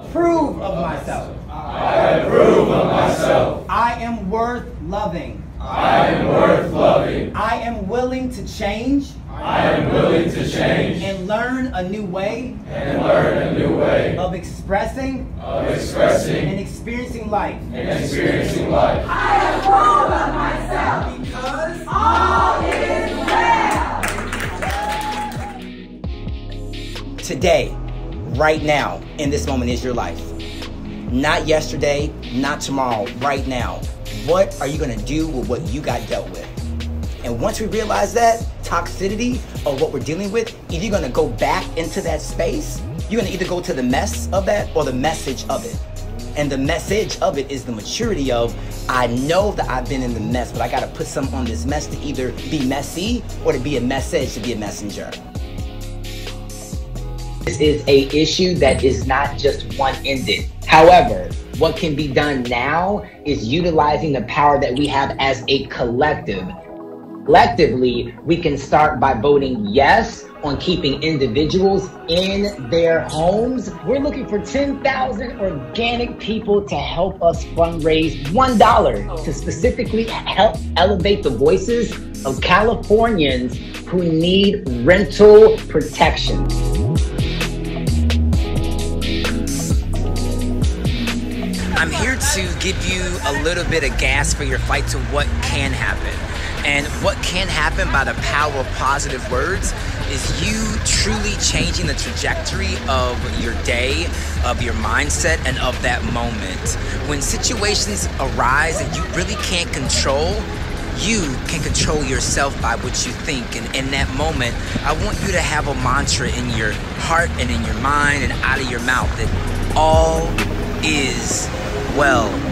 approve of myself. I approve of myself. I am worth loving. I am worth loving. I am willing to change I am willing to change and learn a new way and learn a new way of expressing of expressing and experiencing life. and experiencing life. I approve of myself because all is well. Today, right now, in this moment is your life. Not yesterday, not tomorrow, right now. What are you gonna do with what you got dealt with? And once we realize that toxicity of what we're dealing with, either you're gonna go back into that space, you're gonna either go to the mess of that or the message of it. And the message of it is the maturity of I know that I've been in the mess, but I gotta put some on this mess to either be messy or to be a message, to be a messenger. This is a issue that is not just one-ended. However, what can be done now is utilizing the power that we have as a collective. Collectively, we can start by voting yes on keeping individuals in their homes. We're looking for 10,000 organic people to help us fundraise $1 to specifically help elevate the voices of Californians who need rental protection. I'm here to give you a little bit of gas for your fight to what can happen. And what can happen by the power of positive words is you truly changing the trajectory of your day, of your mindset, and of that moment. When situations arise that you really can't control, you can control yourself by what you think. And in that moment, I want you to have a mantra in your heart and in your mind and out of your mouth that all is well.